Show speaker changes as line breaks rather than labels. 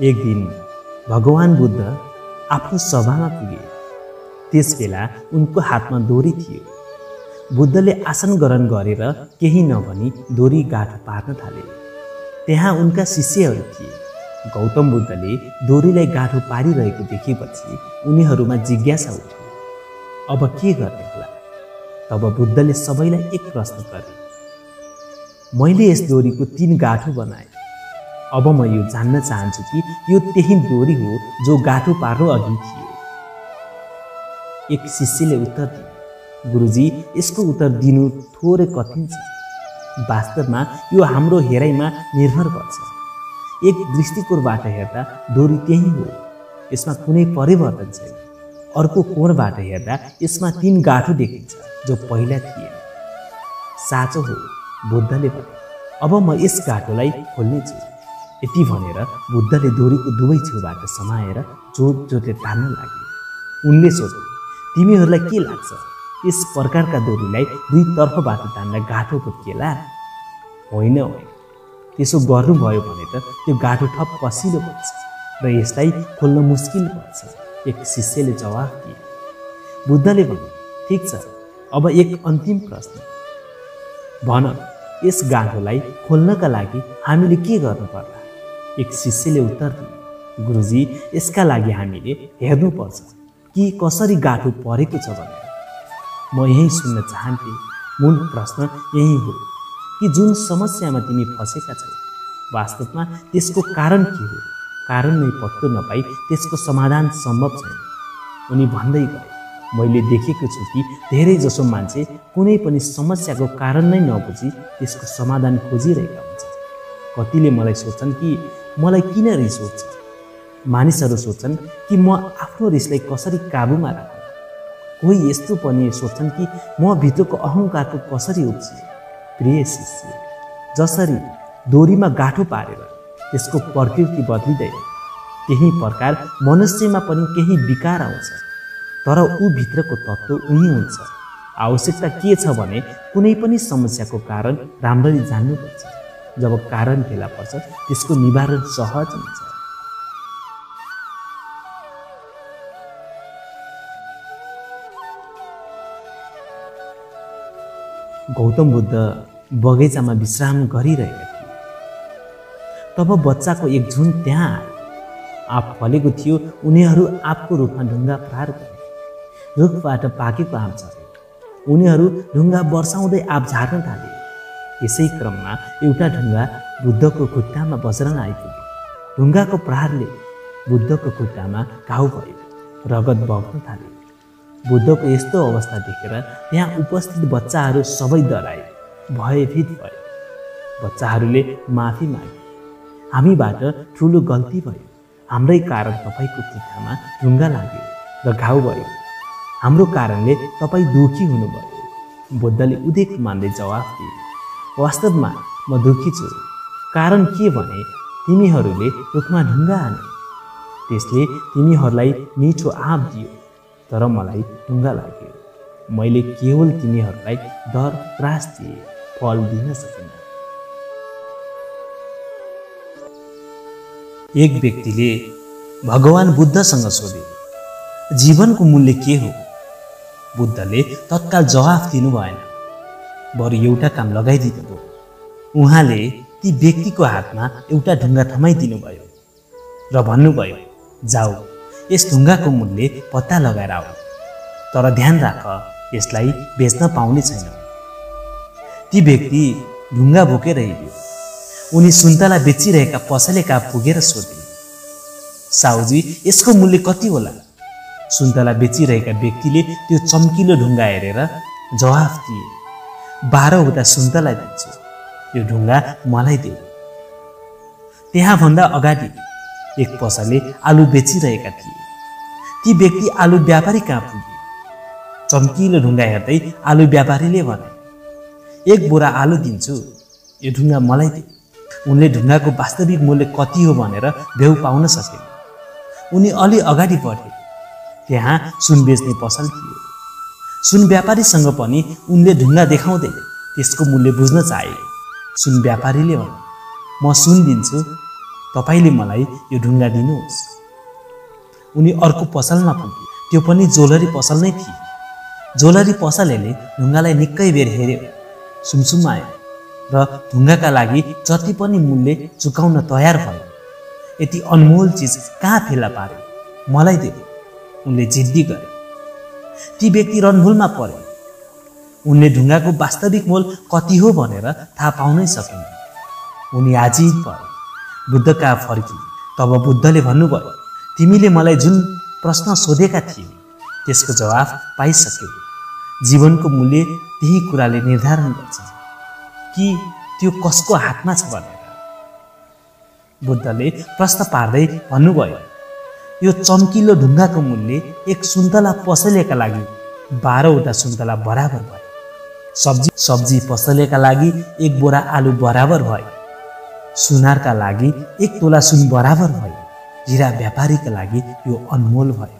एक दिन भगवान् बुद्ध आफ्नो सभामा पुगे। त्यस बेला उनको हातमा डोरी थियो। बुद्धले आसन ग्रहण गरेर केही नभनी डोरी गाँठो पार्न थाले। त्यहाँ उनका शिष्यहरू थिए। गौतम बुद्धले डोरीलाई गाँठो पारिरहेको देखेपछि उनीहरूमा जिज्ञासा उठ्यो। अब के गर्ने होला? तब बुद्धले सबैलाई एक प्रश्न गरे। मैले यस डोरीको तिन गाँठो बनाएँ। अब म यो जान्न चाहन्छु कि यो त्यही डोरी हो जो गाँठो पार्नु अघि थियो एक शिष्यले उत्तर दिए गुरुजी यसको उत्तर दिनु थोरै कठिन छ। वास्तवमा यो हाम्रो हेराइमा निर्भर गर्छ। एक दृष्टिकोणबाट हेर्दा डोरी त्यही हो। यसमा कुनै परिवर्तन छैन। अर्को कोणबाट हेर्दा यसमा तिन गाँठो देखिन्छ जो पहिला थिएन। साँचो हो बुद्धले भने अब म यस गाँठोलाई खोल्नेछु। यति भनेर बुद्धले डोरीको दुवै छेउबाट समाएर जोड जोडले तान्न लागे। उनले सोचे तिमीहरूलाई के लाग्छ? यस प्रकारका डोरीलाई दुई तर्फबाट तान्न गाँठो केला होइन होइन। त्यसो गर्नुभयो भने त त्यो गाँठो ठप कसिलो पर्छ र यसलाई खोल्न मुस्किल पर्छ। एक शिष्यले जवाफ दिए। बुद्धले भने ठिक छ अब एक अन्तिम प्रश्न। भन यस गाँठोलाई खोल्नका लागि हामीले के गर्नु पर्ला एक शिष्यले उत्तर दिए गुरुजी यसका लागि हामीले हेर्नुपर्छ कि कसरी गाँठो परेको छ भनेर। म यही सुन्न चाहन्थेँ। मूल प्रश्न यही हो कि जुन समस्यामा तिमी फँसेका छौ वास्तवमा त्यसको कारण के हो? कारण नै पत्तो नपाई त्यसको समाधान सम्भव छैन। उनी भन्दै गए मैले देखेको छु कि धेरैजसो मान्छे कुनै पनि समस्याको कारण नै नबुझी त्यसको समाधान खोजिरहेका हुन्छन्। कतिले मलाई सोच्छन् कि मलाई किन रिस उठ्छ? मानिसहरू सोच्छन् कि म आफ्नो रिसलाई कसरी काबुमा राख्नु कोही यस्तो पनि सोच्छन् कि म भित्रको अहङ्कारको कसरी उठ्छु प्रिय शिष्य जसरी डोरीमा गाँठो पारेर त्यसको प्रकृति बदलिँदैन त्यही प्रकार मनुष्यमा पनि केही विकार आउँछ तर ऊ भित्रको तत्त्व उही हुन्छ। आवश्यकता के छ भने कुनै पनि समस्याको कारण राम्ररी जान्नुपर्छ। जब कारण फेला पर्छ त्यसको निवारण सहज हुन्छ। गौतम बुद्ध बगैँचामा विश्राम गरिरहेका। थिए तब बच्चाको एक झुन त्यहाँ आँप फलेको थियो उनीहरू आँपको रूपमा ढुङ्गा प्रहार गरे। रुखबाट पाकेको आँप झरे। उनीहरू ढुङ्गा वर्षाउँदै आँप झार्न थाले। यसै क्रममा एउटा ढुङ्गा बुद्धको खुट्टामा बज्रन आइपुग्यो। ढुङ्गाको प्रहारले बुद्धको खुट्टामा घाउ भयो रगत बग्न थाल्यो। बुद्धको यस्तो अवस्था देखेर त्यहाँ उपस्थित बच्चाहरू सबै डराए भयभीत भए। बच्चाहरूले माफी मागे। हामीबाट ठुलो गल्ती भयो। हाम्रै कारण तपाईँको खुट्टामा ढुङ्गा लाग्यो र घाउ भयो। हाम्रो कारणले तपाईँ दुखी हुनुभयो। बुद्धले उदेक मान्दै जवाफ दिए वास्तवमा म दुःखी छु। कारण के भने तिमीहरूले रुखमा ढुङ्गा हाने। त्यसले तिमीहरूलाई मिठो आँप दियो तर मलाई ढुङ्गा लाग्यो। मैले केवल तिमीहरूलाई डर त्रास दिए फल दिन सकिनँ। एक व्यक्तिले भगवान् बुद्धसँग सोधे जीवनको मूल्य के हो? बुद्धले तत्काल जवाफ दिनु भएन बरु एउटा काम लगाइदिनु भयो उहाँले ती व्यक्तिको हातमा एउटा ढुङ्गा थमाइदिनु भयो र भन्नुभयो जाऊ यस ढुङ्गाको मूल्य पत्ता लगाएर आऊ तर ध्यान राख यसलाई बेच्न पाउने छैन ती व्यक्ति ढुङ्गा बोकेर हिँड्यो। उनी सुन्तला बेचिरहेका पसले कहाँ पुगेर सोधे साउजी यसको मूल्य कति होला सुन्तला बेचिरहेका व्यक्तिले त्यो चम्किलो ढुङ्गा हेरेर जवाफ दिए बाह्रवटा सुन्तला दिन्छु। यो ढुङ्गा मलाई देऊ। त्यहाँभन्दा अगाडि एक पसलले आलु बेचिरहेका थिए। ती व्यक्ति आलु व्यापारी कहाँ पुगे? चम्किलो ढुङ्गा हेर्दै आलु व्यापारीले भने एक बोरा आलु दिन्छु यो ढुङ्गा मलाई दे उनले ढुङ्गाको वास्तविक मूल्य कति हो भनेर भ्याउ पाउन सके उनी अलि अगाडि बढे। त्यहाँ सुन बेच्ने पसल थियो। सुन व्यापारीसँग पनि उनले ढुङ्गा देखाउँदै त्यसको मूल्य बुझ्न चाहे। सुन व्यापारीले भने म सुन दिन्छु तपाईँले मलाई यो ढुङ्गा दिनुहोस्। उनी अर्को पसलमा पुगे। त्यो पनि जोलरी पसल नै थिए। जोलरी पसलेले ढुङ्गालाई निकै बेर हेऱ्यो। सुमसुमायो र ढुङ्गाका लागि जति पनि मूल्य चुकाउन तयार भयो यति अनमोल चिज कहाँ फेला पारे मलाई दियो उनले जिद्दी गरे। ती व्यक्ति रनभुलमा परे। उनले ढुङ्गाको वास्तविक मोल कति हो भनेर थाहा पाउनै सकेन। उनी आजित भए। बुद्ध कहाँ फर्की? तब बुद्धले भन्नुभयो तिमीले मलाई जुन प्रश्न सोधेका थियौ त्यसको जवाफ पाइसक्यौ। जीवनको मूल्य त्यही कुराले निर्धारण गर्छ। कि त्यो कसको हातमा छ भनेर? बुद्धले प्रश्न पार्दै भन्नुभयो यो चम्किलो ढुङ्गाको मूल्य एक सुन्तला पसलेका लागि बाह्रवटा सुन्तला बराबर भयो। सब्जी सब्जी पसलेका लागि एक बोरा आलु बराबर भयो। सुनारका लागि एक तोला सुन बराबर भयो। हिरा व्यापारीका लागि यो अनमोल भयो।